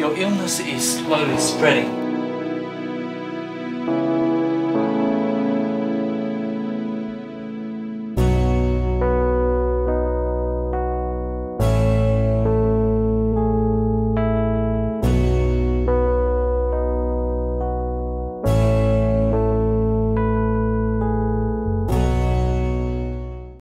Your illness is slowly spreading.